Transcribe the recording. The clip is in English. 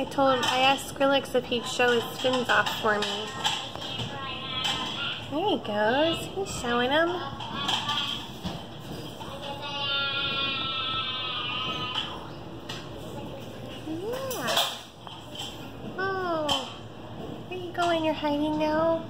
I told, I asked Skrillex if he'd show his fins off for me. There he goes. He's showing them. Yeah. Oh. Where you going? You're hiding now?